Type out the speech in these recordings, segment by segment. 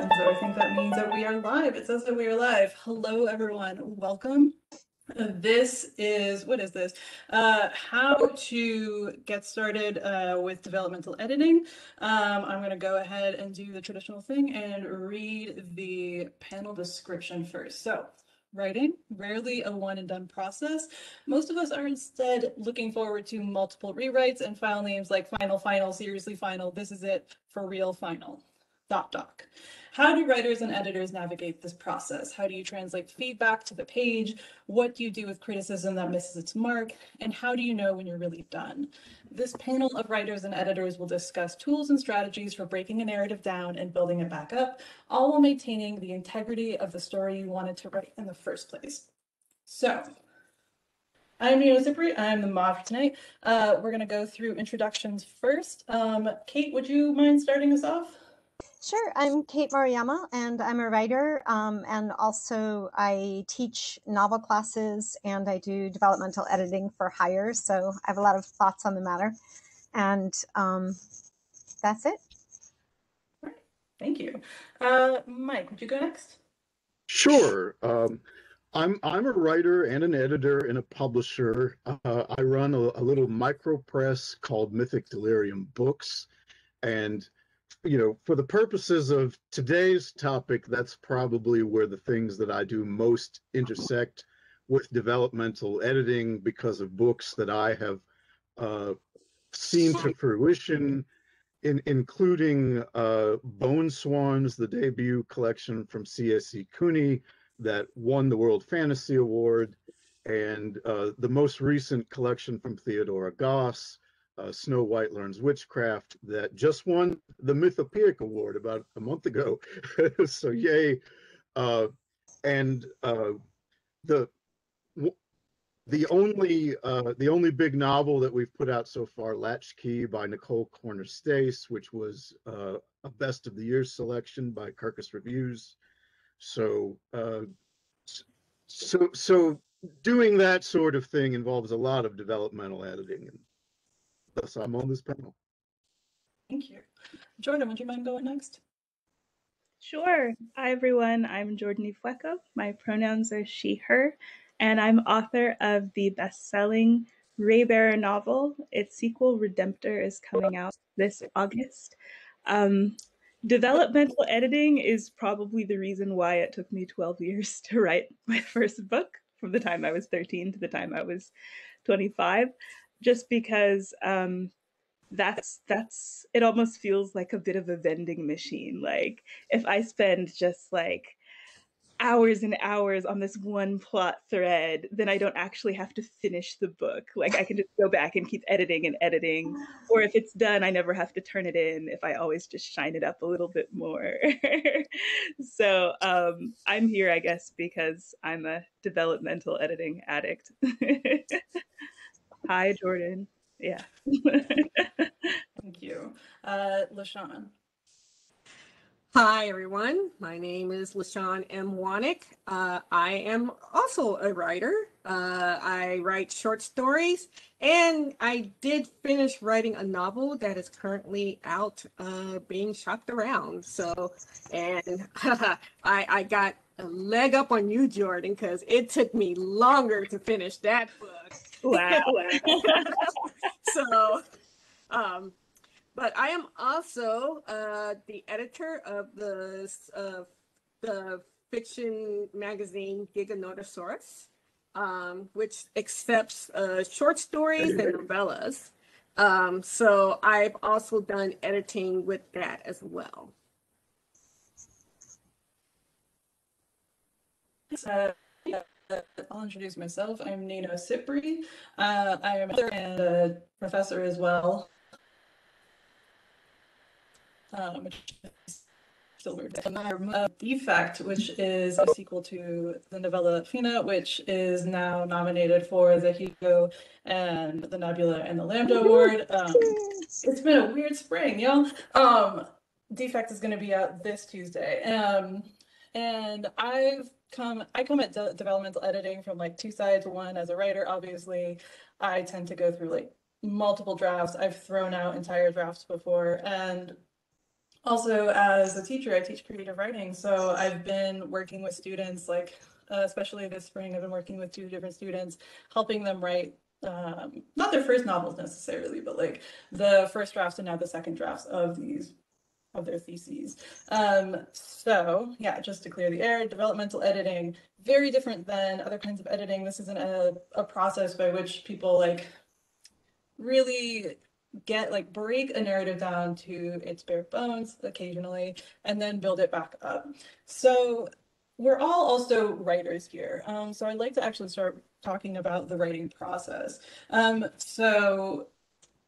And so I think that means that we are live. It says that we are live. Hello, everyone. Welcome. This is, what is this? Uh, how to get started uh, with developmental editing. Um, I'm going to go ahead and do the traditional thing and read the panel description first. So, writing, rarely a one and done process. Most of us are instead looking forward to multiple rewrites and file names like final, final, seriously final, this is it, for real final. Dot doc. How do writers and editors navigate this process? How do you translate feedback to the page? What do you do with criticism that misses its mark? And how do you know when you're really done? This panel of writers and editors will discuss tools and strategies for breaking a narrative down and building it back up, all while maintaining the integrity of the story you wanted to write in the first place. So, I'm Nino Cipri. I'm the mod for tonight. Uh, we're going to go through introductions first. Um, Kate, would you mind starting us off? Sure, I'm Kate Maruyama, and I'm a writer, um, and also I teach novel classes and I do developmental editing for hire. So I have a lot of thoughts on the matter, and um, that's it. Thank you. Uh, Mike, would you go next? Sure. Um, I'm I'm a writer and an editor and a publisher. Uh, I run a, a little micro press called Mythic Delirium Books, and you know, for the purposes of today's topic, that's probably where the things that I do most intersect with developmental editing because of books that I have uh, seen to fruition, in, including uh, Bone Swans, the debut collection from CSE Cooney that won the World Fantasy Award, and uh, the most recent collection from Theodora Goss, uh, Snow White Learns Witchcraft that just won the Mythopoeic Award about a month ago. so yay! Uh, and uh, the the only uh, the only big novel that we've put out so far, Latchkey by Nicole Kornher-Stace, which was uh, a best of the year selection by Kirkus Reviews. So uh, so so doing that sort of thing involves a lot of developmental editing and thus I'm on this panel. Thank you. Jordan, would you mind going next? Sure. Hi, everyone. I'm Jordan Ifueko. My pronouns are she, her, and I'm author of the best selling Raybearer novel. Its sequel, Redemptor, is coming out this August. Um, developmental editing is probably the reason why it took me 12 years to write my first book from the time I was 13 to the time I was 25 just because um, that's that's it almost feels like a bit of a vending machine. Like if i spend just like hours and hours on this one plot thread then i don't actually have to finish the book. Like i can just go back and keep editing and editing. Or if it's done i never have to turn it in if i always just shine it up a little bit more. So um, i'm here i guess because i'm a developmental editing addict Hi, Jordan. Yeah. Thank you. Uh, LaShawn. Hi, everyone. My name is LaShawn M. Wanak. Uh, I am also a writer. Uh, I write short stories, and I did finish writing a novel that is currently out uh, being shopped around. So, and I, I got a leg up on you, Jordan, because it took me longer to finish that book. Wow. so, um, but I am also uh, the editor of the the fiction magazine Giganotosaurus, um, which accepts uh, short stories and novellas. Um, so I've also done editing with that as well. Uh, yeah, I'll introduce myself. I'm Nino Cipri. Uh, I am a and a professor as well. Um, still weird. Uh, Defect, which is a sequel to the novella Finna, which is now nominated for the Hugo and the Nebula and the Lambda Award. Um, it's been a weird spring, y'all. Um, Defect is going to be out this Tuesday. Um, and I've come I come at de- developmental editing from like two sides. One, as a writer, obviously, I tend to go through like multiple drafts. I've thrown out entire drafts before, and Also, as a teacher, I teach creative writing. So I've been working with students, like, uh, especially this spring, I've been working with two different students, helping them write um, not their first novels necessarily, but like the first drafts and now the second drafts of these of their theses. Um, so yeah, just to clear the air, developmental editing, very different than other kinds of editing. This isn't a, a process by which people like really get like break a narrative down to its bare bones occasionally and then build it back up. So we're all also writers here. Um, so I'd like to actually start talking about the writing process. Um, so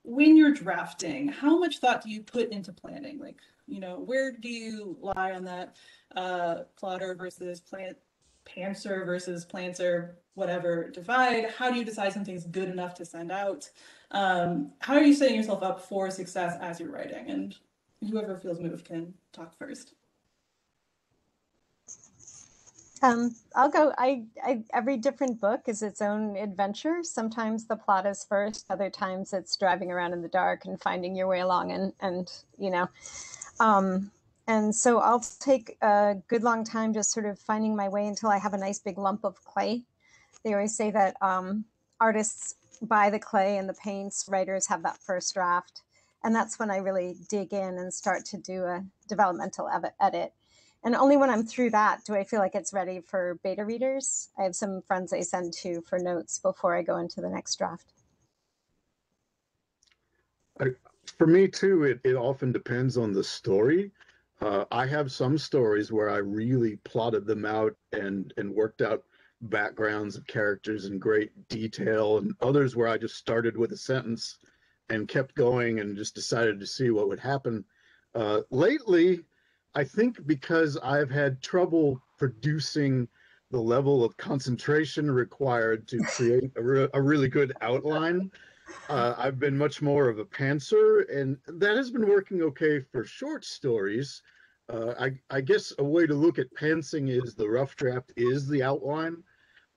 when you're drafting, how much thought do you put into planning? Like, you know, where do you lie on that uh, plotter versus plant pantser versus planter, whatever divide? How do you decide something's good enough to send out? Um, how are you setting yourself up for success as you're writing? And whoever feels moved can talk first. Um, I'll go. I, I every different book is its own adventure. Sometimes the plot is first. Other times it's driving around in the dark and finding your way along, and and you know, um, and so I'll take a good long time just sort of finding my way until I have a nice big lump of clay. They always say that um, artists buy the clay and the paints. Writers have that first draft, and that's when I really dig in and start to do a developmental edit and only when I'm through that do I feel like it's ready for beta readers. I have some friends I send to for notes before I go into the next draft. For me too, it, it often depends on the story. Uh, I have some stories where I really plotted them out and and worked out backgrounds of characters in great detail, and others where I just started with a sentence and kept going and just decided to see what would happen. Uh, lately, I think because I've had trouble producing the level of concentration required to create a, re- a really good outline, uh, I've been much more of a pantser, and that has been working okay for short stories. Uh, I, I, guess a way to look at pantsing is the rough draft is the outline.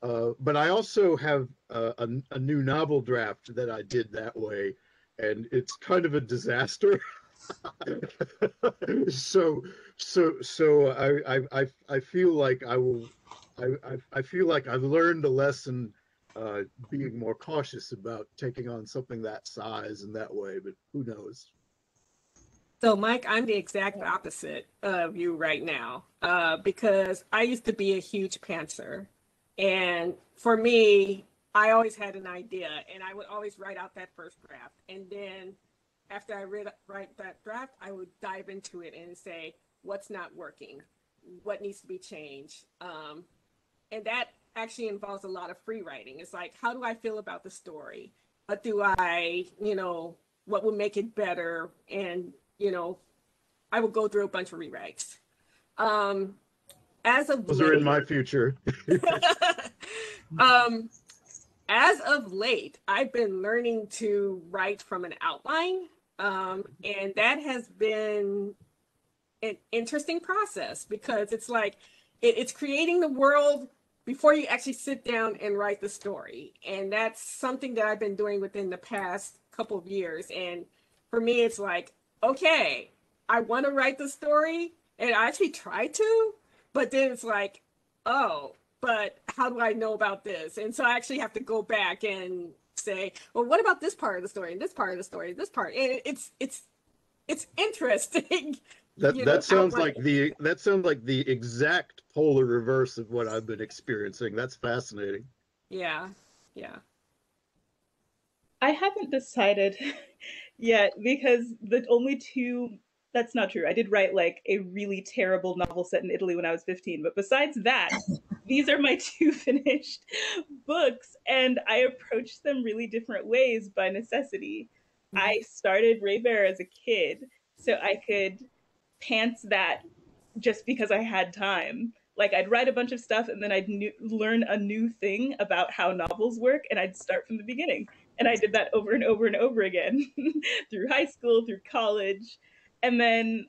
Uh, but I also have a, a, new novel draft that I did that way, and it's kind of a disaster. so so so I, I I feel like I will I, I feel like I've learned a lesson uh, being more cautious about taking on something that size and that way, but who knows? So, Mike, I'm the exact opposite of you right now uh, because I used to be a huge pantser. And for me, I always had an idea and I would always write out that first draft. And then after I read write that draft, I would dive into it and say what's not working, what needs to be changed, um, and that actually involves a lot of free writing. It's like, how do I feel about the story? What do I, you know, what would make it better? And you know, I will go through a bunch of rewrites. Um, as of those late, are in my future. um, as of late, I've been learning to write from an outline um, and that has been an interesting process because it's like it, it's creating the world before you actually sit down and write the story. And that's something that I've been doing within the past couple of years. And for me, it's like, okay, I want to write the story and I actually try to, but then it's like, oh, but how do I know about this? And so I actually have to go back and say, well, what about this part of the story and this part of the story, this part? And it's it's it's interesting. That that know, sounds like the that sounds like the exact polar reverse of what I've been experiencing. That's fascinating. Yeah, yeah. I haven't decided yet because the only two that's not true. I did write like a really terrible novel set in Italy when I was 15, but besides that, these are my two finished books and I approached them really different ways by necessity. Mm-hmm. I started Raybearer as a kid so I could pants that just because I had time. Like I'd write a bunch of stuff and then I'd new- learn a new thing about how novels work and I'd start from the beginning. And I did that over and over and over again through high school, through college and then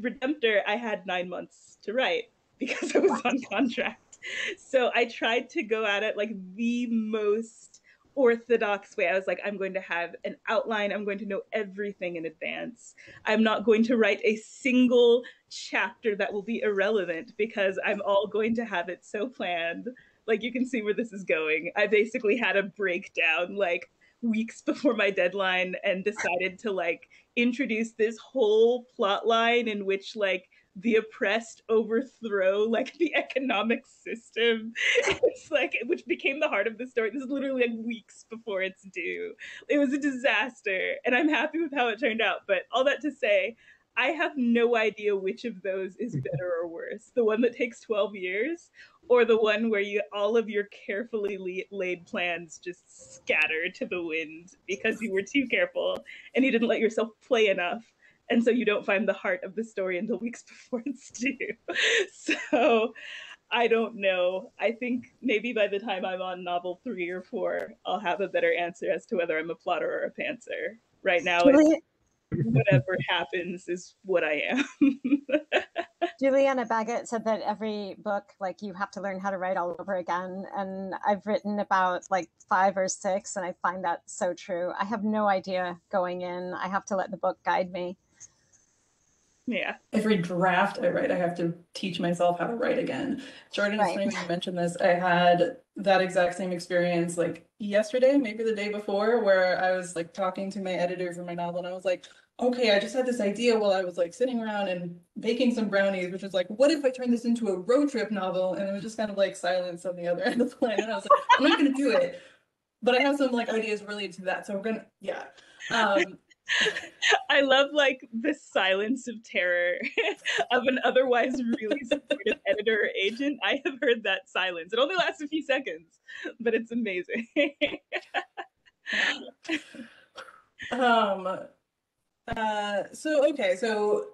Redemptor, I had nine months to write because I was on contract. So I tried to go at it like the most orthodox way. I was like, I'm going to have an outline. I'm going to know everything in advance. I'm not going to write a single chapter that will be irrelevant because I'm all going to have it so planned. Like you can see where this is going. I basically had a breakdown like weeks before my deadline and decided to like introduce this whole plot line in which like the oppressed overthrow like the economic system. It's like which became the heart of the story. This is literally like weeks before it's due. It was a disaster, and I'm happy with how it turned out. But all that to say, I have no idea which of those is better or worse. The one that takes 12 years or the one where you all of your carefully laid plans just scatter to the wind because you were too careful and you didn't let yourself play enough and so you don't find the heart of the story until weeks before it's due. so I don't know. I think maybe by the time I'm on novel three or four, I'll have a better answer as to whether I'm a plotter or a pantser. Right now, whatever happens is what I am. Juliana Baggott said that every book, like you have to learn how to write all over again. And I've written about like five or six, and I find that so true. I have no idea going in. I have to let the book guide me. Yeah. Every draft I write, I have to teach myself how to write again. Jordan, it's Right. funny when you mentioned this. I had that exact same experience like yesterday, maybe the day before, where I was like talking to my editor for my novel and I was like, okay, I just had this idea while I was like sitting around and baking some brownies, which was like, what if I turn this into a road trip novel? And it was just kind of like silence on the other end of the line. And I was like, I'm not gonna do it. But I have some like ideas related to that. So we're gonna yeah. Um I love like the silence of terror of an otherwise really supportive editor or agent. I have heard that silence. It only lasts a few seconds, but it's amazing. Um, uh, so okay, so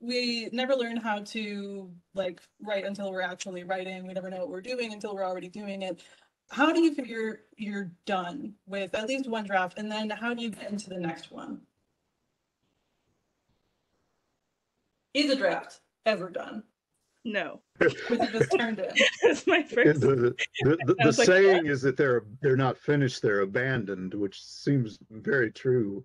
we never learn how to like write until we're actually writing. We never know what we're doing until we're already doing it. How do you figure you're done with at least one draft, and then how do you get into the next one? Is a draft ever done? no, Was it just turned in? that's my And first. The, the, the, the like, saying is that they're they're not finished, they're abandoned, which seems very true.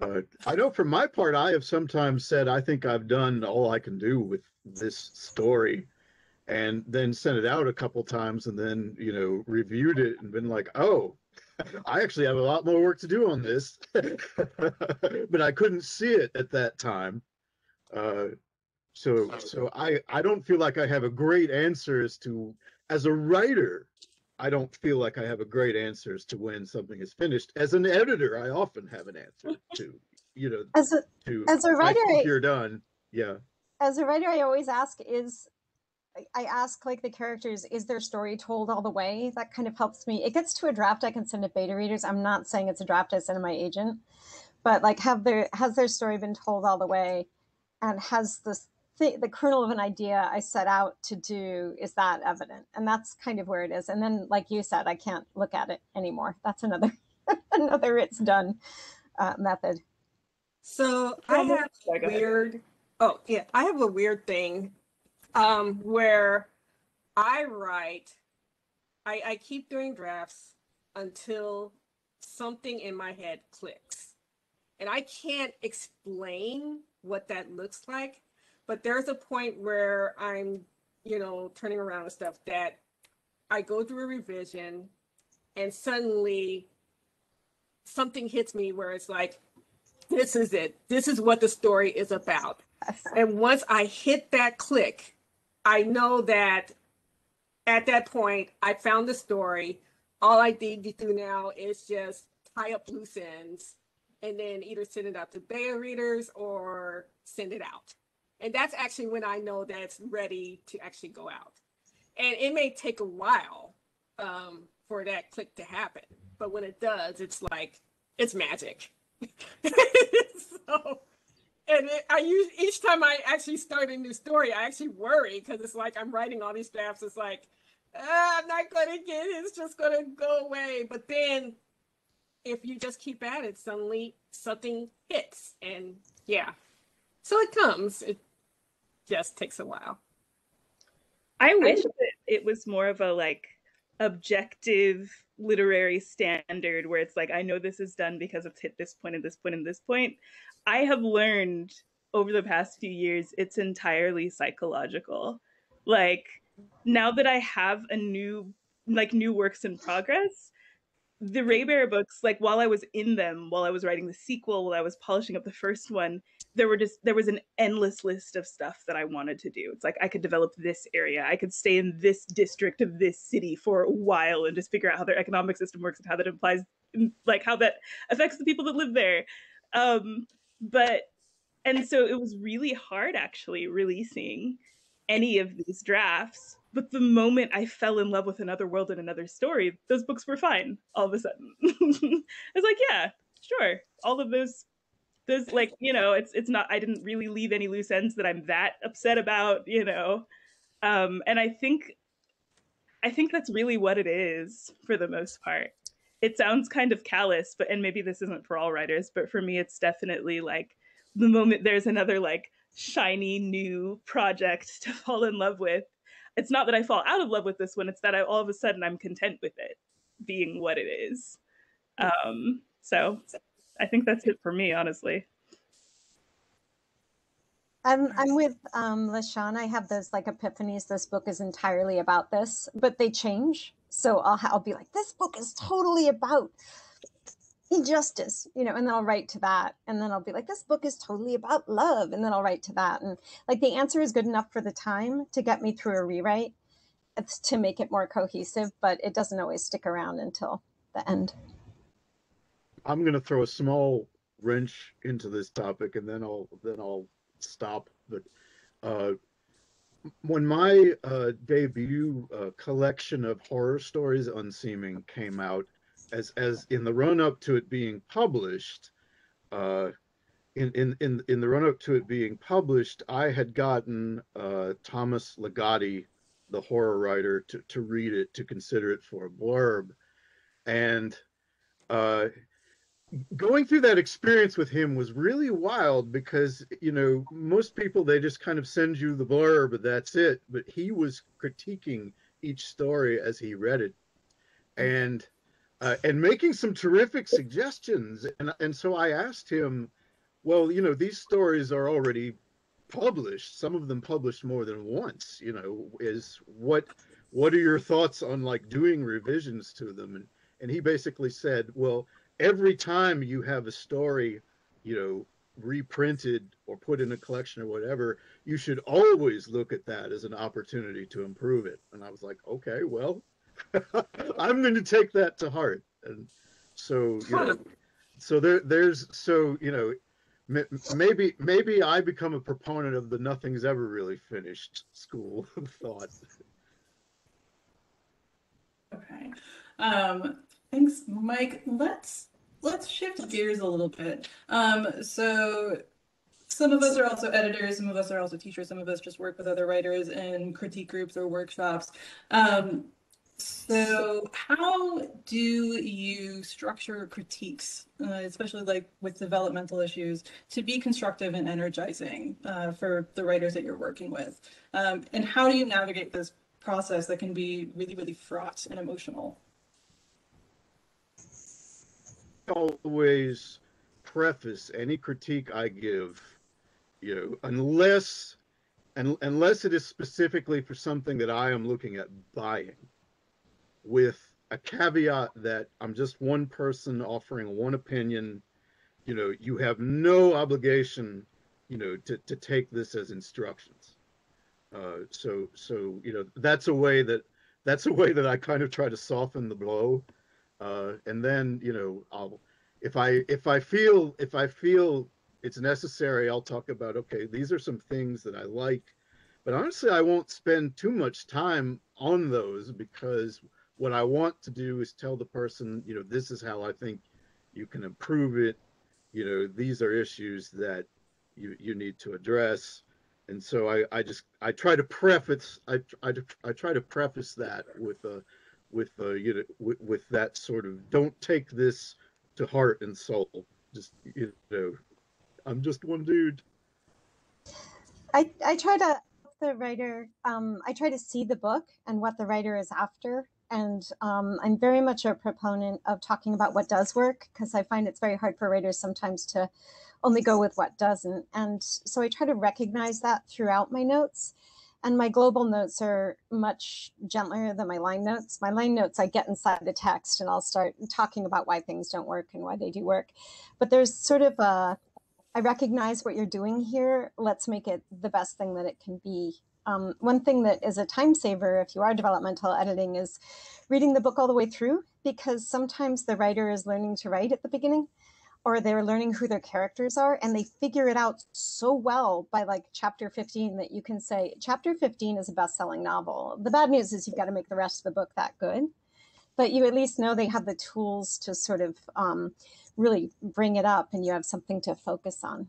Uh, I know for my part, I have sometimes said I think I've done all I can do with this story, and then sent it out a couple times, and then you know reviewed it and been like, oh, I actually have a lot more work to do on this, but I couldn't see it at that time. Uh, so so I I don't feel like I have a great answer as to as a writer. I don't feel like I have a great answer as to when something is finished. As an editor, I often have an answer to you know As a, to as a I writer, think I- you're done. Yeah. as a writer, I always ask is I- I ask like the characters, is their story told all the way? That kind of helps me. It gets to a draft I can send to beta readers. I'm not saying it's a draft I send to my agent, but like have their has their story been told all the way, and has this th- the kernel of an idea I set out to do is that evident? And that's kind of where it is. And then, like you said, I can't look at it anymore. That's another another it's done uh, method. So I have sorry, weird. Oh yeah, I have a weird thing, um, where I write. I I keep doing drafts until something in my head clicks, and I can't explain what that looks like. But there's a point where I'm, you know, turning around and stuff that I go through a revision, and suddenly something hits me where it's like, this is it. This is what the story is about. And once I hit that click, I know that at that point, I found the story. All I need to do now is just tie up loose ends and then either send it out to beta readers or send it out. And that's actually when I know that it's ready to actually go out. And it may take a while um, for that click to happen. But when it does, it's like, it's magic. so, and it, I use each time I actually start a new story, I actually worry because it's like I'm writing all these drafts. It's like ah, I'm not gonna get it. It's just gonna go away. But then, if you just keep at it, suddenly something hits, and yeah, so it comes. It just takes a while. I wish that it was more of a like objective literary standard where it's like I know this is done because it's hit this point and this point and this point. I have learned over the past few years it's entirely psychological. Like now that I have a new like new works in progress, the Raybearer books, like while I was in them, while I was writing the sequel, while I was polishing up the first one, there were just there was an endless list of stuff that I wanted to do. It's like I could develop this area, I could stay in this district of this city for a while and just figure out how their economic system works and how that implies like how that affects the people that live there. Um, but and so it was really hard actually releasing any of these drafts but the moment I fell in love with another world and another story, those books were fine all of a sudden. I was like, yeah, sure. All of those those like, you know, it's it's not I didn't really leave any loose ends that I'm that upset about, you know. Um and I think I think that's really what it is for the most part. It sounds kind of callous, but and maybe this isn't for all writers, but for me it's definitely like the moment there's another like shiny new project to fall in love with it's not that I fall out of love with this one. It's that I all of a sudden I'm content with it being what it is. Um, so I think that's it for me, honestly. I'm I'm with um, LaShawn. I have those like epiphanies. This book is entirely about this, but they change. So I'll I'll be like, this book is totally about injustice, you know, and then I'll write to that. And then I'll be like, this book is totally about love. And then I'll write to that. And like the answer is good enough for the time to get me through a rewrite it's to make it more cohesive, but it doesn't always stick around until the end. I'm going to throw a small wrench into this topic and then I'll then I'll stop. But uh, when my uh, debut uh, collection of horror stories, Unseeming, came out, as as in the run up to it being published, uh, in in in in the run up to it being published, I had gotten uh, Thomas Ligotti, the horror writer, to to read it to consider it for a blurb, and uh, going through that experience with him was really wild because you know most people they just kind of send you the blurb and that's it. But he was critiquing each story as he read it. And uh, and making some terrific suggestions. And and so I asked him, well, you know, these stories are already published. Some of them published more than once. You know, is what what are your thoughts on like doing revisions to them? And and he basically said, well, every time you have a story, you know, reprinted or put in a collection or whatever, you should always look at that as an opportunity to improve it. And I was like, okay, well, I'm going to take that to heart. And so, you know, so there, there's, so, you know, maybe, maybe I become a proponent of the nothing's ever really finished school of thought. Okay. Um, thanks, Mike. Let's, let's shift gears a little bit. Um, so some of us are also editors, some of us are also teachers, some of us just work with other writers in critique groups or workshops. Um, so, how do you structure critiques, uh, especially like with developmental issues, to be constructive and energizing uh, for the writers that you're working with? Um, and how do you navigate this process that can be really, really fraught and emotional? Always preface any critique I give, you unless and unless it is specifically for something that I am looking at buying with a caveat that I'm just one person offering one opinion. You know, you have no obligation, you know, to, to take this as instructions. Uh, so, so, you know, that's a way that, that's a way that I kind of try to soften the blow. Uh, and then, you know, I'll, if I, if I feel, if I feel it's necessary, I'll talk about, okay, these are some things that I like, but honestly, I won't spend too much time on those because what I want to do is tell the person, you know, this is how I think you can improve it. You know, these are issues that you, you need to address. And so I, I just I try to preface I, I, I try to preface that with a with a, you know with, with that sort of don't take this to heart and soul. Just you know, I'm just one dude. I I try to the writer um, i try to see the book and what the writer is after And um, I'm very much a proponent of talking about what does work because I find it's very hard for writers sometimes to only go with what doesn't. And so I try to recognize that throughout my notes. And my global notes are much gentler than my line notes. My line notes, I get inside the text and I'll start talking about why things don't work and why they do work. But there's sort of a, I recognize what you're doing here. Let's make it the best thing that it can be. Um, one thing that is a time saver if you are developmental editing is reading the book all the way through because sometimes the writer is learning to write at the beginning or they're learning who their characters are and they figure it out so well by like chapter 15 that you can say chapter 15 is a best-selling novel. The bad news is you've got to make the rest of the book that good. But you at least know they have the tools to sort of um, really bring it up and you have something to focus on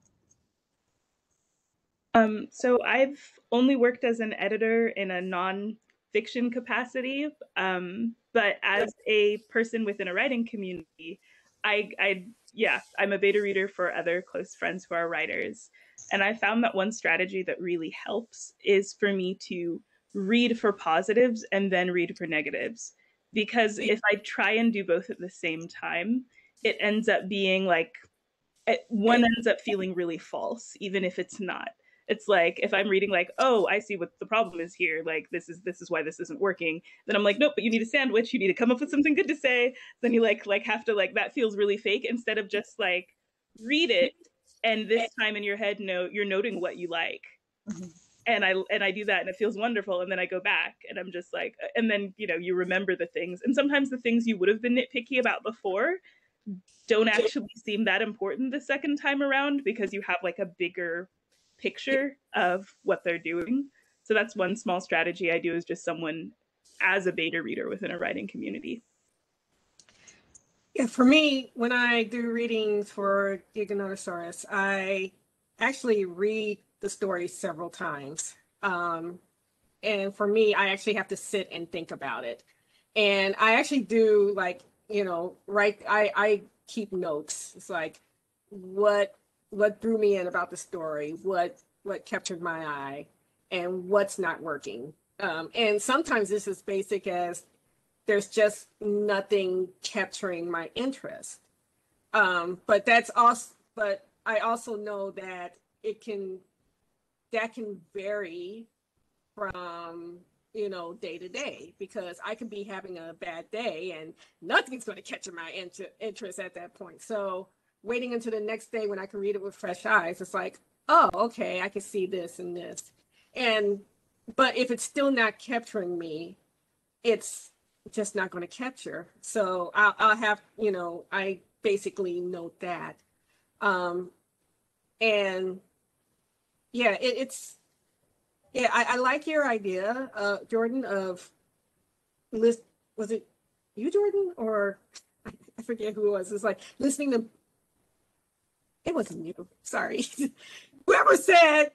um, so i've only worked as an editor in a non-fiction capacity um, but as a person within a writing community I, I yeah, I'm a beta reader for other close friends who are writers. And I found that one strategy that really helps is for me to read for positives and then read for negatives. Because if I try and do both at the same time, it ends up being like one ends up feeling really false, even if it's not it's like if i'm reading like oh i see what the problem is here like this is this is why this isn't working then i'm like nope but you need a sandwich you need to come up with something good to say. Then you like like have to like that feels really fake instead of just like read it and this time in your head note you're noting what you like. Mm-hmm. and i and i do that and it feels wonderful and then i go back and i'm just like and then you know you remember the things. And sometimes the things you would have been nitpicky about before don't actually seem that important the second time around because you have like a bigger picture of what they're doing. So that's one small strategy I do as just someone as a beta reader within a writing community. Yeah, for me, when I do readings for Giganotosaurus, I actually read the story several times. Um, and for me, I actually have to sit and think about it. And I actually do like, you know, write, I, I keep notes. It's like, what what drew me in about the story, what what captured my eye, and what's not working. Um, and sometimes it's as basic as there's just nothing capturing my interest. Um, but that's also, but I also know that it can, that can vary from you know day to day because I can be having a bad day and nothing's going to catch my inter- interest at that point. So waiting until the next day when I can read it with fresh eyes, it's like, oh, okay, I can see this and this. And but if it's still not capturing me, it's just not going to capture. So I'll, I'll have, you know, I basically note that. Um, and yeah, it, it's, yeah, I, I like your idea, uh, Jordan, of list. Was it you, Jordan, or I forget who it was? It's like listening to it wasn't you. Sorry. Whoever said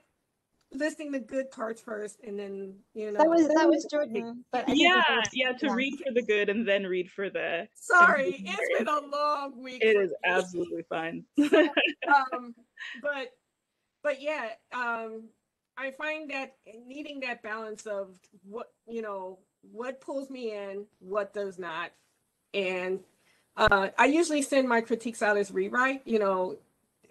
listing the good parts first and then you know that was that was jordan but yeah yeah to yeah. read for the good and then read for the sorry it's been a long week it is absolutely fine um but but yeah um i find that needing that balance of what you know what pulls me in what does not and uh i usually send my critiques out as rewrite you know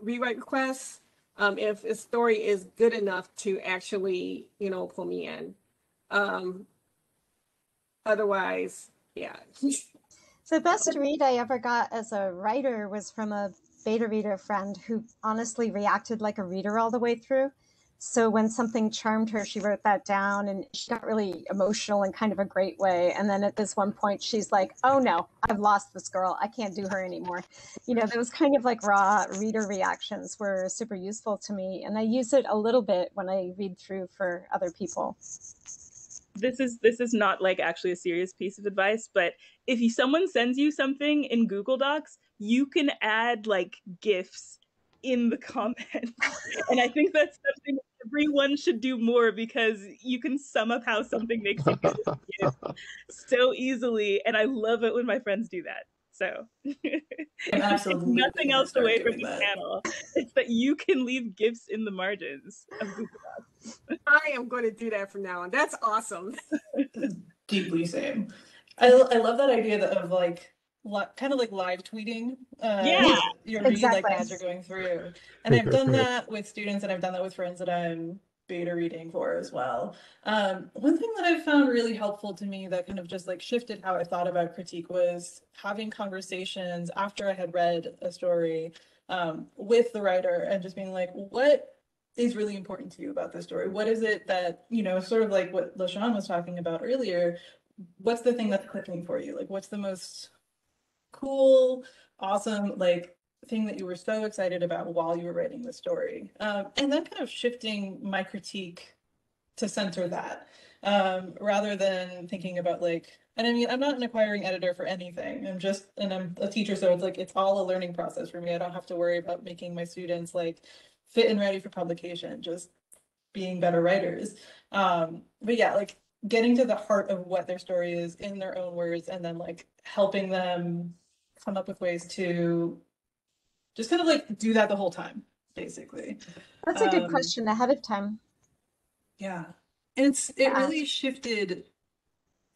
rewrite requests um, if a story is good enough to actually, you know, pull me in. Um, otherwise, yeah. the best read I ever got as a writer was from a beta reader friend who honestly reacted like a reader all the way through. So when something charmed her, she wrote that down and she got really emotional in kind of a great way. And then at this one point, she's like, oh no, I've lost this girl. I can't do her anymore. You know, those kind of like raw reader reactions were super useful to me. And I use it a little bit when I read through for other people. This is this is not like actually a serious piece of advice, but if you, someone sends you something in Google Docs, you can add like GIFs in the comments. and I think that's something everyone should do more because you can sum up how something makes you so easily. And I love it when my friends do that. So absolutely nothing else away from the that. panel. It's that you can leave gifts in the margins I am going to do that from now on. That's awesome. Deeply same. I, I love that idea that- of like li- kind of like live tweeting. Uh, Yeah, your read like exactly. as you're going through, and I've done that with students, and I've done that with friends that I'm beta reading for as well. Um, one thing that I've found really helpful to me that kind of just like shifted how I thought about critique was having conversations after I had read a story um, with the writer and just being like, what is really important to you about this story? What is it that, you know, sort of like what LaShawn was talking about earlier, what's the thing that's clicking for you? Like, what's the most cool, awesome, like thing that you were so excited about while you were writing the story? Um, and then kind of shifting my critique to center that um, rather than thinking about like, and I mean, I'm not an acquiring editor for anything. I'm just, and I'm a teacher, so it's like, it's all a learning process for me. I don't have to worry about making my students like fit and ready for publication, just being better writers. Um, but yeah, like getting to the heart of what their story is in their own words and then like helping them come up with ways to just kind of like do that the whole time, basically. That's a good Um, question ahead of time. Yeah. And it's it Yeah. really shifted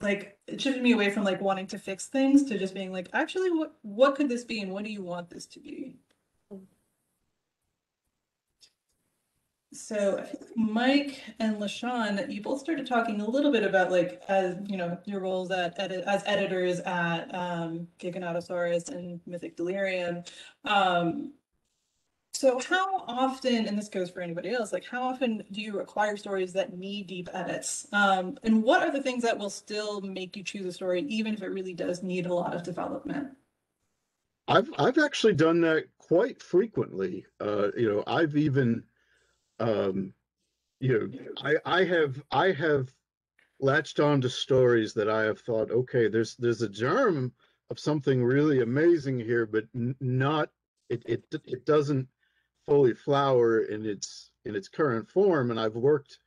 like it shifted me away from like wanting to fix things to just being like actually what what could this be and what do you want this to be? So Mike and LaShawn, you both started talking a little bit about like as you know your roles at edit as editors at um, Giganotosaurus and Mythic Delirium. Um, so how often, and this goes for anybody else, like how often do you acquire stories that need deep edits? Um, and what are the things that will still make you choose a story, even if it really does need a lot of development? I've I've actually done that quite frequently. Uh, you know, I've even, um, you know, I I have I have latched on to stories that I have thought, okay, there's there's a germ of something really amazing here, but n- not it it it doesn't fully flower in its in its current form. And I've worked,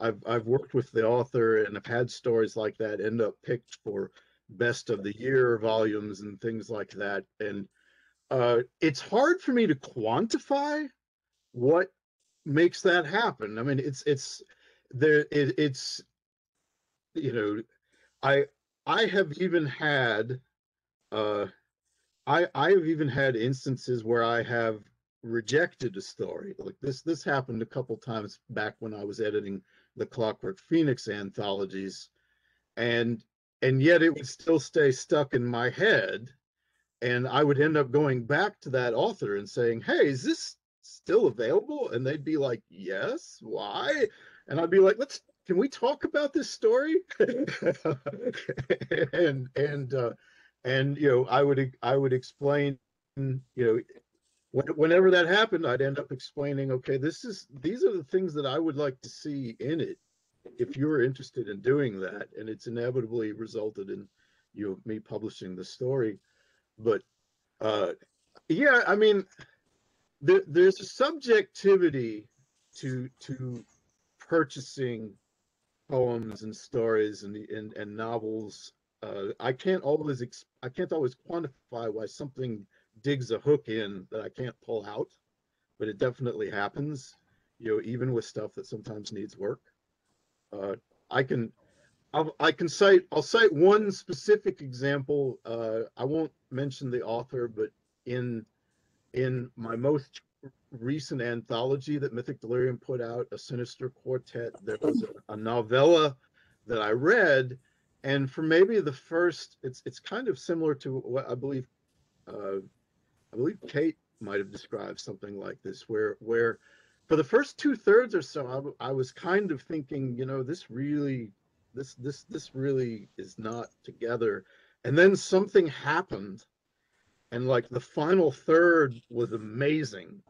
I've I've worked with the author and I've had stories like that end up picked for best of the year volumes and things like that. And uh, it's hard for me to quantify what makes that happen. I mean, it's it's there. It, it's you know, I I have even had uh, I I have even had instances where I have rejected a story like this. This happened a couple times back when I was editing the Clockwork Phoenix anthologies, and and yet it would still stay stuck in my head and i would end up going back to that author and saying hey is this still available? And they'd be like yes? Why? And i'd be like let's can we talk about this story? And and uh and you know i would i would explain you know when, whenever that happened i'd end up explaining okay this is these are the things that i would like to see in it if you're interested in doing that. And it's inevitably resulted in you know me publishing the story. But uh yeah i mean there, there's a subjectivity to to purchasing poems and stories and and, and novels uh i can't always i can't always quantify why something digs a hook in that i can't pull out but it definitely happens you know even with stuff that sometimes needs work uh, I can, I'll, I can cite, I'll cite one specific example. Uh, I won't mention the author, but in, in my most recent anthology that Mythic Delirium put out, A Sinister Quartet, there was a, a novella that I read, and for maybe the first, it's it's kind of similar to what I believe, uh, I believe Kate might have described something like this, where where for the first two thirds or so, I, was kind of thinking, you know, this really, this this this really is not together. And then something happened, and like the final third was amazing.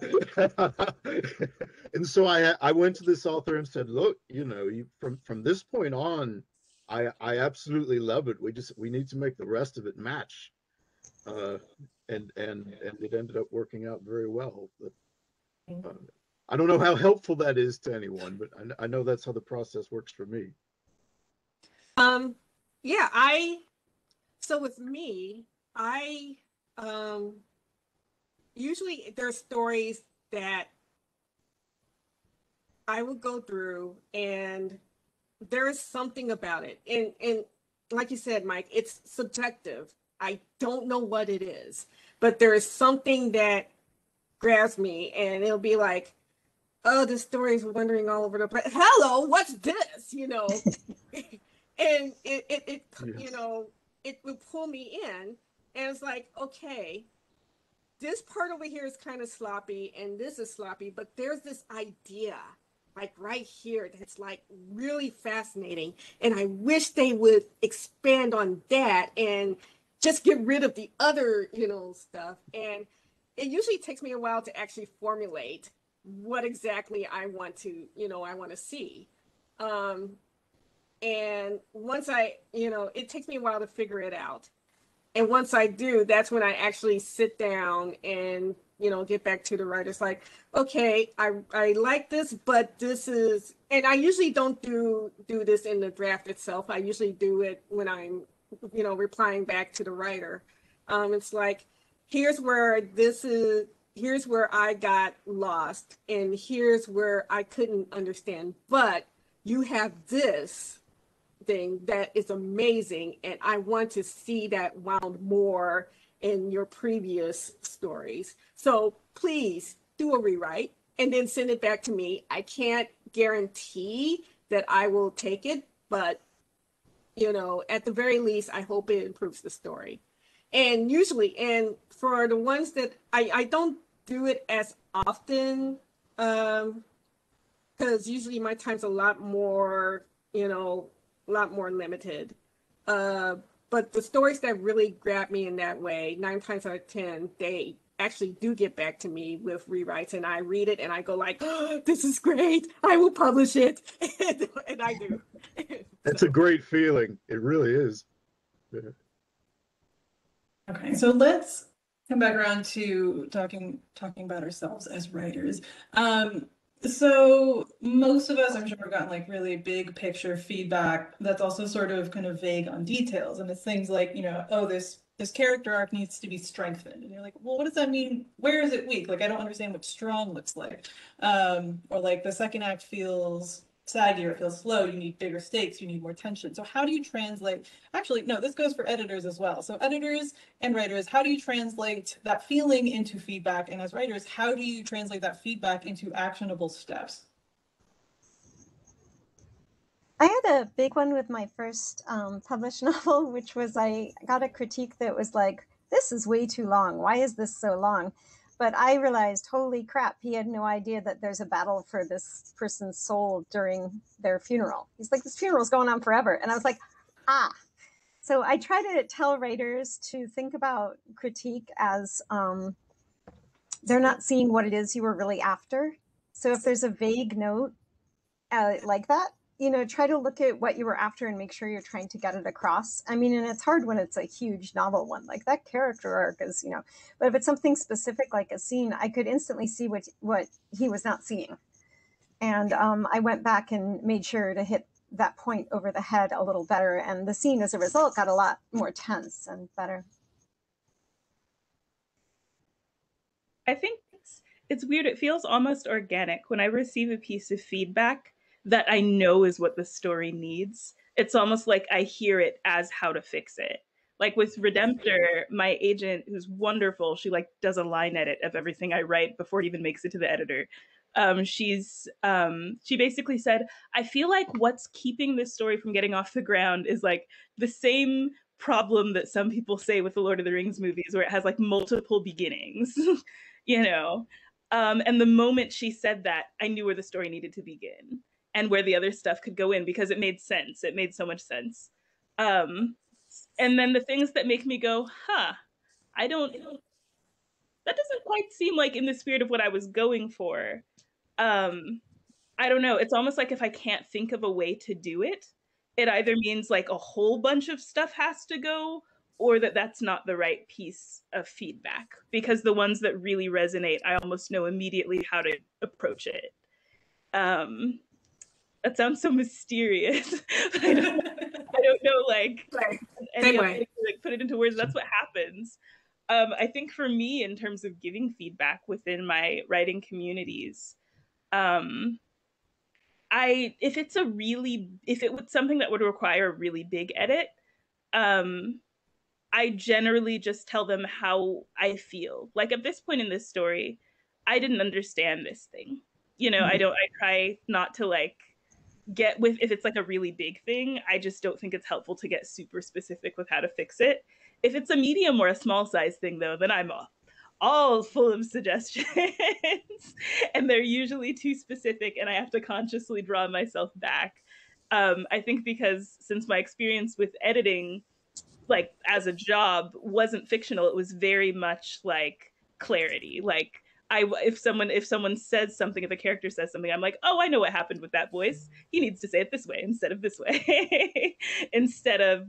and so I I went to this author and said, look, you know, you from from this point on, I I absolutely love it. We just we need to make the rest of it match. Uh, and and and it ended up working out very well. But, uh, I don't know how helpful that is to anyone, but I, I know that's how the process works for me. Um, yeah, I, so with me, I, um, usually there's stories that I would go through and there's something about it. And, and like you said, Mike, it's subjective. I don't know what it is, but there is something that grabs me, and it'll be like, oh, this story is wandering all over the place. Hello, what's this? You know, and it, it, it you know, it will pull me in, and it's like, okay, this part over here is kind of sloppy, and this is sloppy, but there's this idea, like right here, that's like really fascinating, and I wish they would expand on that and just get rid of the other, you know, stuff. And it usually takes me a while to actually formulate what exactly I want to, you know, I want to see. Um, and once I, you know, it takes me a while to figure it out. And once I do, that's when I actually sit down and, you know, get back to the writers like, okay, I, I like this, but this is, and I usually don't do, do this in the draft itself. I usually do it when I'm, you know, replying back to the writer. Um, it's like, here's where this is, here's where I got lost, and here's where I couldn't understand. But you have this thing that is amazing, and I want to see that wound more in your previous stories. So please do a rewrite and then send it back to me. I can't guarantee that I will take it, but you know, at the very least, I hope it improves the story. And usually, and for the ones that I, I don't do it as often, um, because usually my time's a lot more, you know, a lot more limited. Uh, but the stories that really grab me in that way, nine times out of ten, they actually do get back to me with rewrites, and I read it and I go like, oh, "This is great! I will publish it," and, and I do. That's a great feeling. It really is. Okay, so let's come back around to talking talking about ourselves as writers. Um, so most of us, I'm sure, have gotten like really big picture feedback that's also sort of kind of vague on details, and it's things like, you know, oh, this this character arc needs to be strengthened, and you're like, well, what does that mean? Where is it weak? Like, I don't understand what strong looks like. Um, or like the second act feels saggy it feels slow. You need bigger stakes. You need more tension. So how do you translate? Actually, no, this goes for editors as well. So editors and writers, how do you translate that feeling into feedback? And as writers, how do you translate that feedback into actionable steps? I had a big one with my first um, published novel, which was I got a critique that was like, this is way too long. Why is this so long? But I realized, holy crap, he had no idea that there's a battle for this person's soul during their funeral. He's like, this funeral's going on forever. And I was like, ah. So I try to tell writers to think about critique as um, they're not seeing what it is you were really after. So if there's a vague note uh, like that, you know, try to look at what you were after and make sure you're trying to get it across. I mean, and it's hard when it's a huge novel one, like that character arc is, you know, but if it's something specific like a scene, I could instantly see what what he was not seeing. And um, I went back and made sure to hit that point over the head a little better. And the scene as a result got a lot more tense and better. I think it's, it's weird. It feels almost organic when I receive a piece of feedback that I know is what the story needs. It's almost like I hear it as how to fix it. Like with Redemptor, my agent, who's wonderful, she like does a line edit of everything I write before it even makes it to the editor. Um, she's um, she basically said, I feel like what's keeping this story from getting off the ground is like the same problem that some people say with the Lord of the Rings movies, where it has like multiple beginnings, you know. Um, and the moment she said that, I knew where the story needed to begin and where the other stuff could go in because it made sense. It made so much sense. Um, and then the things that make me go, huh, I don't, that doesn't quite seem like in the spirit of what I was going for. Um, I don't know. It's almost like if I can't think of a way to do it, it either means like a whole bunch of stuff has to go or that that's not the right piece of feedback because the ones that really resonate, I almost know immediately how to approach it. Um, that sounds so mysterious. I, don't, I don't know, like, any Same way. like put it into words. That's what happens. Um, I think for me, in terms of giving feedback within my writing communities, um, I if it's a really if it was something that would require a really big edit, um, I generally just tell them how I feel. Like at this point in this story, I didn't understand this thing. You know, mm-hmm. I don't, I try not to like get with, if it's like a really big thing, I just don't think it's helpful to get super specific with how to fix it. If it's a medium or a small size thing, though, then I'm all full of suggestions. And they're usually too specific and i have to consciously draw myself back. Um, i think because since my experience with editing like as a job wasn't fictional it was very much like clarity. Like i if someone if someone says something if a character says something i'm like oh i know what happened with that voice. He needs to say it this way instead of this way. Instead of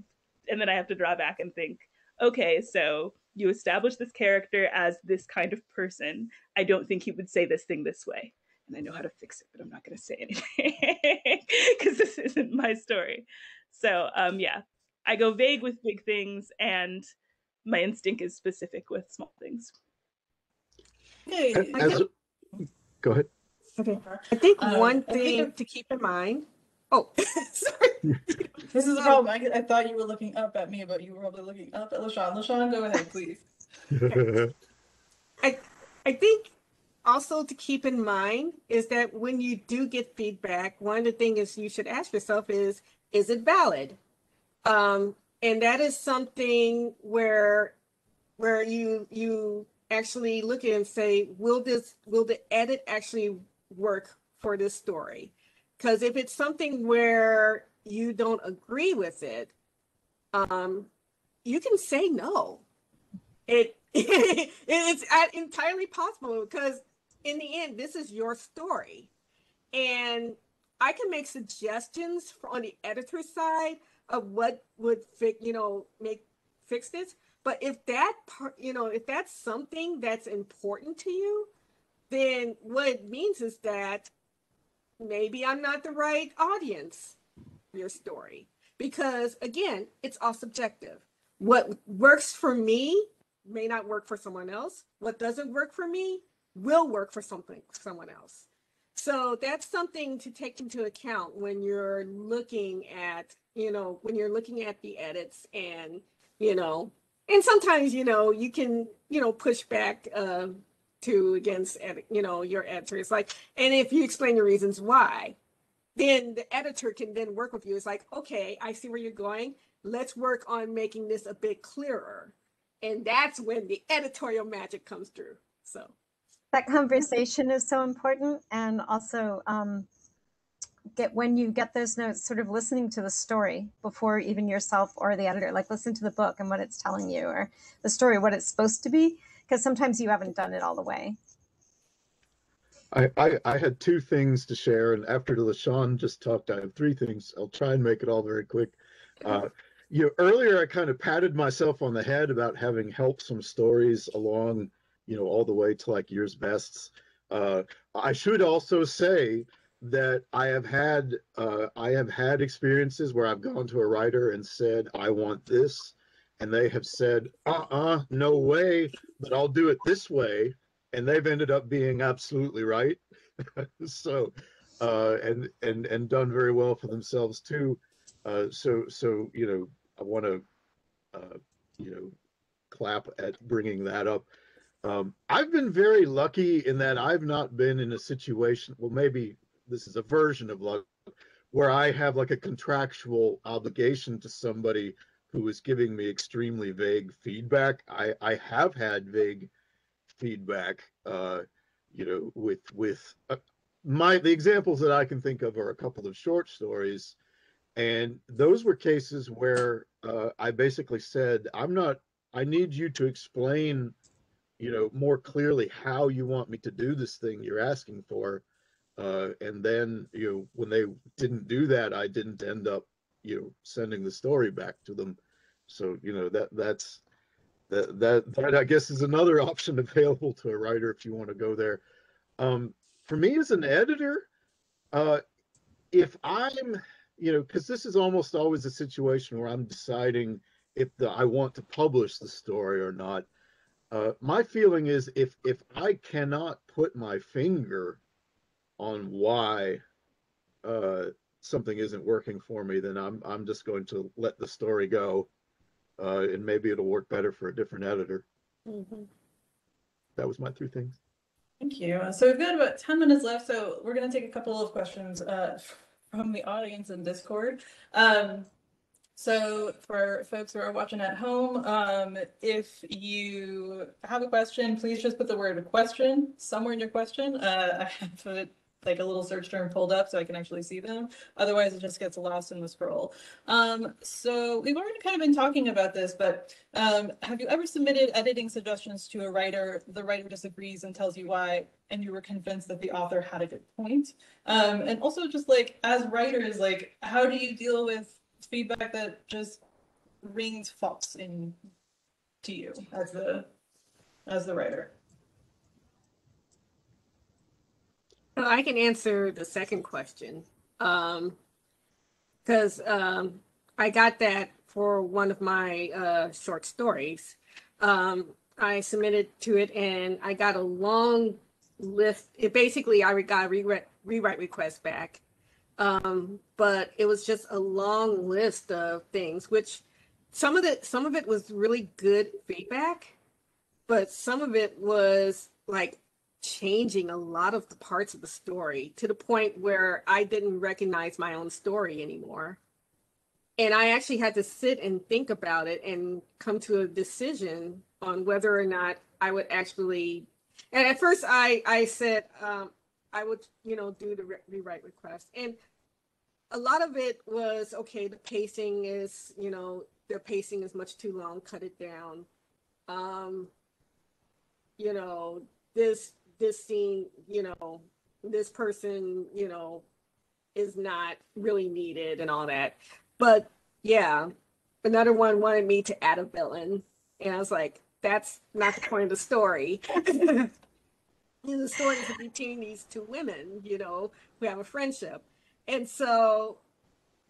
and then i have to draw back and think okay so you establish this character as this kind of person. I don't think he would say this thing this way. And i know how to fix it but i'm not going to say anything because this isn't my story. So um yeah I go vague with big things, and my instinct is specific with small things. Hey, As, go ahead. Okay. I think um, one thing think to keep in mind. Oh, sorry. this is a problem. I, I, thought you were looking up at me, but you were probably looking up at LaShawn. LaShawn, go ahead, please. I I think also to keep in mind is that when you do get feedback, one of the things you should ask yourself is, is it valid? Um, and that is something where where you you actually look at and say, will this will the edit actually work for this story? Because if it's something where you don't agree with it, um, you can say no. It it's entirely possible because in the end, this is your story, and I can make suggestions on the editor side of what would fix, you know, make fix this. But if that part, you know, if that's something that's important to you, then what it means is that maybe I'm not the right audience for your story. Because again, it's all subjective. What works for me may not work for someone else. What doesn't work for me will work for something someone else. So that's something to take into account when you're looking at, you know, when you're looking at the edits and, you know, and sometimes, you know, you can, you know, push back uh, to against, you know, your editor. It's like, and if you explain the reasons why, then the editor can then work with you. It's like, okay, I see where you're going. Let's work on making this a bit clearer. And that's when the editorial magic comes through. So that conversation is so important and also um, get when you get those notes sort of listening to the story before even yourself or the editor like listen to the book and what it's telling you or the story what it's supposed to be because sometimes you haven't done it all the way. I, I, I had two things to share and after LaShawn just talked I have three things. I'll try and make it all very quick. Uh, you know, earlier I kind of patted myself on the head about having helped some stories along you know, all the way to like year's bests. Uh, I should also say that I have had uh, I have had experiences where I've gone to a writer and said I want this, and they have said uh-uh no way, but I'll do it this way, and they've ended up being absolutely right. so uh, and and and done very well for themselves too. Uh, so so you know I want to uh, you know clap at bringing that up. Um, I've been very lucky in that I've not been in a situation, well, maybe this is a version of love where I have like a contractual obligation to somebody who is giving me extremely vague feedback. I, I have had vague feedback, uh, you know, with, with uh, my, the examples that I can think of are a couple of short stories. And those were cases where uh, I basically said, I'm not, I need you to explain you know more clearly how you want me to do this thing you're asking for uh, and then you know when they didn't do that i didn't end up you know sending the story back to them. So you know that that's that that that i guess is another option available to a writer if you want to go there. Um, for me as an editor uh, if i'm you know because this is almost always a situation where i'm deciding if the, i want to publish the story or not. Uh, my feeling is if if I cannot put my finger on why uh, something isn't working for me, then I'm I'm just going to let the story go uh, and maybe it'll work better for a different editor. Mhm. That was my three things. Thank you. So we've got about 10 minutes left, so we're going to take a couple of questions uh, from the audience in Discord. Um, so for folks who are watching at home, um, if you have a question, please just put the word question somewhere in your question. Uh, I have it like a little search term pulled up so I can actually see them. Otherwise, it just gets lost in the scroll. Um, so we've already kind of been talking about this, but um, have you ever submitted editing suggestions to a writer, the writer disagrees and tells you why, and you were convinced that the author had a good point? Um, and also just like as writers, like how do you deal with feedback that just rings false in to you as the as the writer? So I can answer the second question. Um, because um, I got that for one of my uh, short stories. Um, I submitted to it and I got a long list. It basically I got a rewrite, rewrite request back. Um, but it was just a long list of things, which some of it some of it was really good feedback, but some of it was like changing a lot of the parts of the story to the point where I didn't recognize my own story anymore. And I actually had to sit and think about it and come to a decision on whether or not I would actually. And at first, I I said um, I would you know do the re- rewrite request, and a lot of it was okay. The pacing is you know the pacing is much too long. Cut it down. Um, you know this this scene, you know, this person, you know, is not really needed and all that. But yeah, another one wanted me to add a villain. And I was like, that's not the point of the story. the story is between these two women, you know, who have a friendship. And so,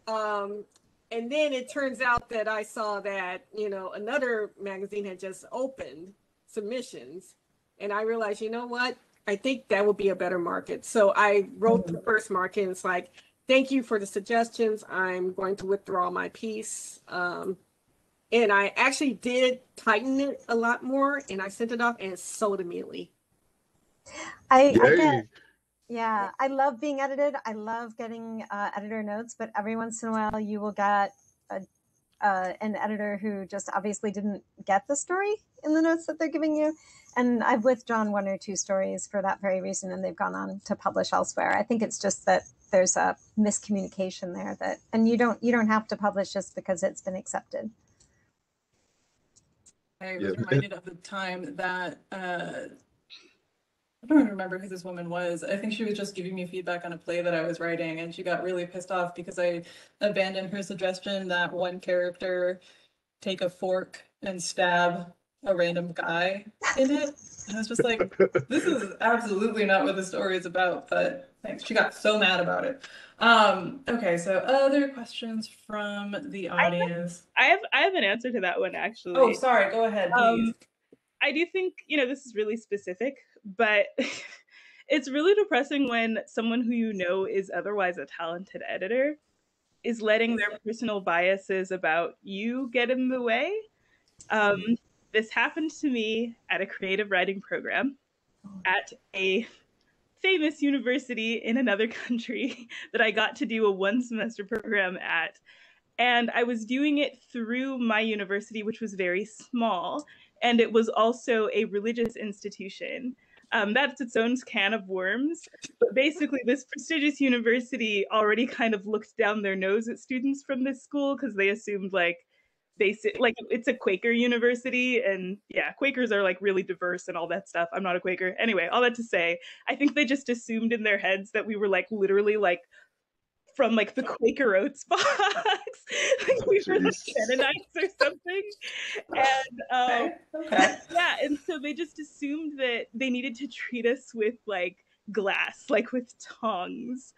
um, and then it turns out that I saw that, you know, another magazine had just opened submissions and I realized, you know what? I think that would be a better market. So I wrote the first market and it's like, thank you for the suggestions. I'm going to withdraw my piece. Um, and I actually did tighten it a lot more and I sent it off and it sold immediately. I, I get, yeah, I love being edited. I love getting uh, editor notes, but every once in a while you will get a, uh, an editor who just obviously didn't get the story in the notes that they're giving you. And I've withdrawn one or two stories for that very reason, and they've gone on to publish elsewhere. I think it's just that there's a miscommunication there that, and you don't you don't have to publish just because it's been accepted. I Yeah. was reminded of the time that uh, I don't even remember who this woman was. I think she was just giving me feedback on a play that I was writing, and she got really pissed off because I abandoned her suggestion that one character take a fork and stab a random guy in it. And I was just like, this is absolutely not what the story is about, but thanks. She got so mad about it. Um, okay, so other questions from the audience. I have I have an answer to that one actually. Oh, sorry, go ahead. Um, I do think, you know, this is really specific, but it's really depressing when someone who you know is otherwise a talented editor is letting their personal biases about you get in the way. Um, this happened to me at a creative writing program at a famous university in another country that I got to do a one semester program at. And I was doing it through my university, which was very small and it was also a religious institution. Um, that's its own can of worms. But basically, this prestigious university already kind of looked down their nose at students from this school because they assumed like basic like it's a Quaker university, and yeah, Quakers are like really diverse and all that stuff. I'm not a Quaker. Anyway, all that to say, I think they just assumed in their heads that we were like literally like from like the Quaker Oats box. like we were like Jeez. Mennonites or something. And um, okay. yeah, and so they just assumed that they needed to treat us with like glass, like with tongs.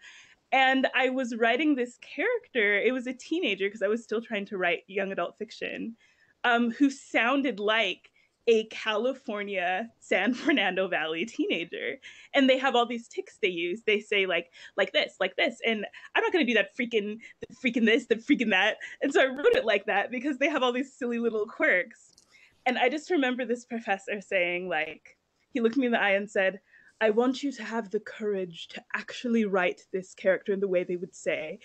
And I was writing this character, it was a teenager because I was still trying to write young adult fiction, um, who sounded like a California San Fernando Valley teenager. And they have all these ticks they use. They say like like this, like this. And I'm not gonna do that freaking the freaking this, the freaking that. And so I wrote it like that because they have all these silly little quirks. And I just remember this professor saying, like, he looked me in the eye and said, I want you to have the courage to actually write this character in the way they would say.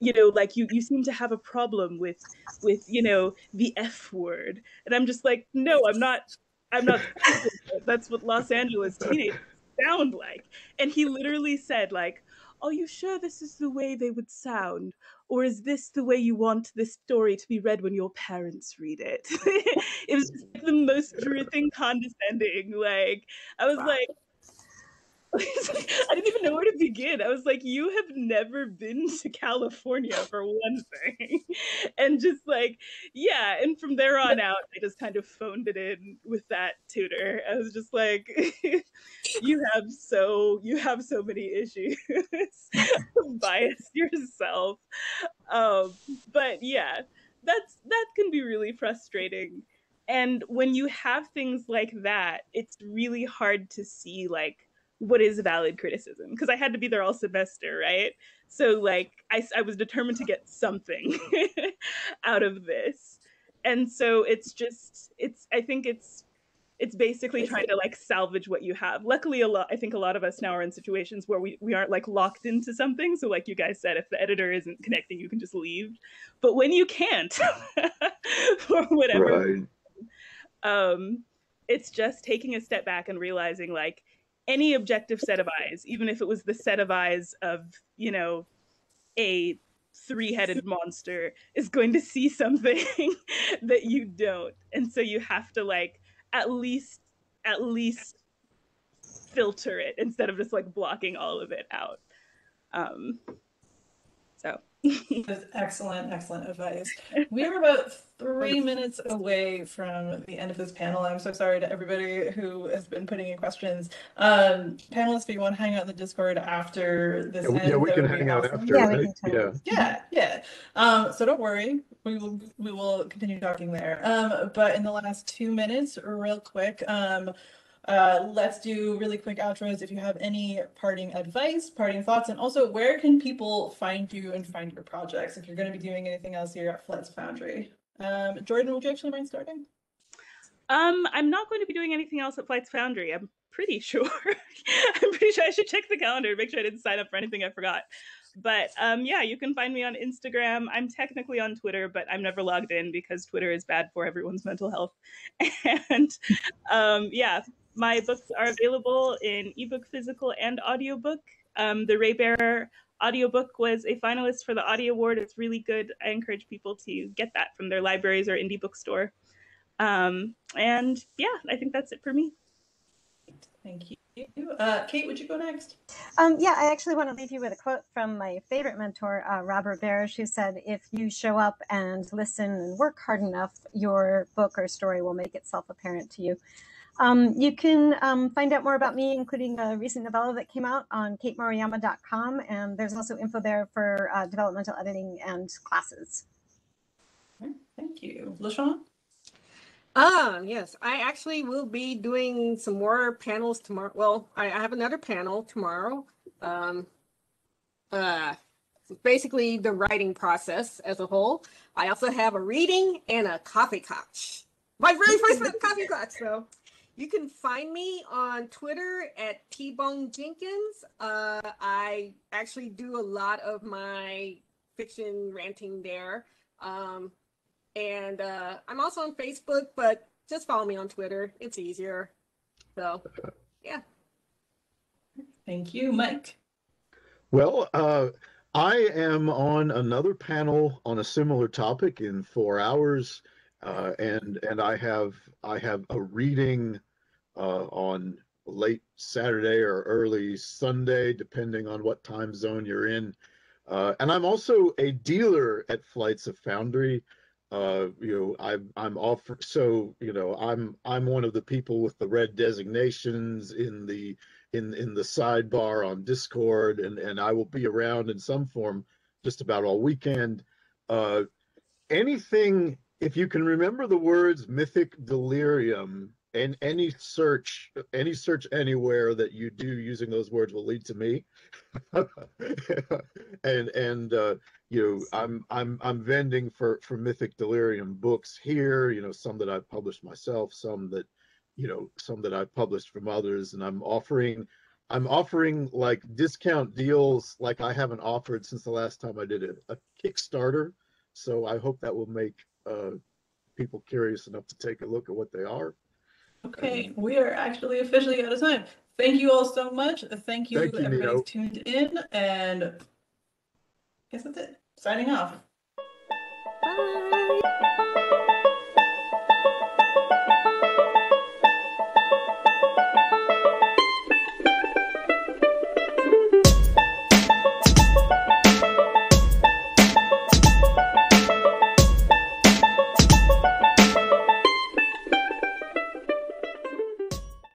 You know, like you you seem to have a problem with with, you know, the F word. And I'm just like, no, I'm not I'm not that's what Los Angeles teenagers sound like. And he literally said, like, are you sure this is the way they would sound? Or is this the way you want this story to be read when your parents read it? it was the most dripping condescending. Like, I was wow. like, I didn't even know where to begin. I was like, you have never been to California for one thing. And just like, yeah. And from there on out, I just kind of phoned it in with that tutor. I was just like, you have so, you have so many issues. Bias yourself. Um, but yeah, that's, that can be really frustrating. And when you have things like that, it's really hard to see like, what is valid criticism because i had to be there all semester right? So like i, I was determined to get something out of this. And so it's just it's i think it's it's basically trying to like salvage what you have. Luckily a lot i think a lot of us now are in situations where we, we aren't like locked into something. So like you guys said if the editor isn't connecting you can just leave. But when you can't for whatever right. um it's just taking a step back and realizing like any objective set of eyes, even if it was the set of eyes of, you know, a three headed monster, is going to see something that you don't. And so you have to like at least at least filter it instead of just like blocking all of it out. Um so excellent, excellent advice. We are about three minutes away from the end of this panel. I'm so sorry to everybody who has been putting in questions. Um, panelists, if you want to hang out in the Discord after this, yeah, yeah we can hang out after. Yeah, right? yeah, yeah, yeah. Um, so don't worry, we will we will continue talking there. Um, but in the last two minutes, real quick, um, uh, let's do really quick outros if you have any parting advice, parting thoughts, and also where can people find you and find your projects if you're going to be doing anything else here at Flights Foundry. Um, Jordan, would you actually mind starting? Um, I'm not going to be doing anything else at Flights Foundry. I'm pretty sure. I'm pretty sure I should check the calendar, make sure I didn't sign up for anything I forgot. But um, yeah, you can find me on Instagram. I'm technically on Twitter, but I'm never logged in because Twitter is bad for everyone's mental health. And um, yeah, my books are available in ebook, physical, and audiobook. Um, the Raybearer audiobook was a finalist for the Audie Award. It's really good. I encourage people to get that from their libraries or indie bookstore. Um, and yeah, I think that's it for me. Thank you. Uh, Kate, would you go next? Um, yeah, I actually want to leave you with a quote from my favorite mentor, uh, Robert Barish, who said, If you show up and listen and work hard enough, your book or story will make itself apparent to you. Um, you can um, find out more about me, including a recent novella that came out on katemoriyama.com. And there's also info there for uh, developmental editing and classes. Thank you. LaShawn? Ah, yes. I actually will be doing some more panels tomorrow. Well, I, I have another panel tomorrow. Um, uh, basically the writing process as a whole. I also have a reading and a coffee clutch. My very first coffee clutch. So you can find me on Twitter at T-Bone Jenkins. Uh, I actually do a lot of my fiction ranting there. Um, and uh, I'm also on Facebook, but just follow me on Twitter. It's easier. So, yeah. Thank you, Mike. Well, uh, I am on another panel on a similar topic in four hours, uh, and and I have I have a reading uh, on late Saturday or early Sunday, depending on what time zone you're in. Uh, and I'm also a dealer at Flights of Foundry. Uh, you know, I'm I'm offer so you know I'm I'm one of the people with the red designations in the in in the sidebar on Discord, and and I will be around in some form just about all weekend. Uh, anything if you can remember the words mythic delirium and any search any search anywhere that you do using those words will lead to me. And and uh you know i'm i'm i'm vending for for mythic delirium books here you know some that i've published myself some that you know some that i've published from others. And i'm offering i'm offering like discount deals like i haven't offered since the last time i did a, a kickstarter. So i hope that will make uh people curious enough to take a look at what they are Okay, we are actually officially out of time. Thank you all so much. Thank you, Thank you, everybody Nito. tuned in, and I guess that's it. Signing off. Bye.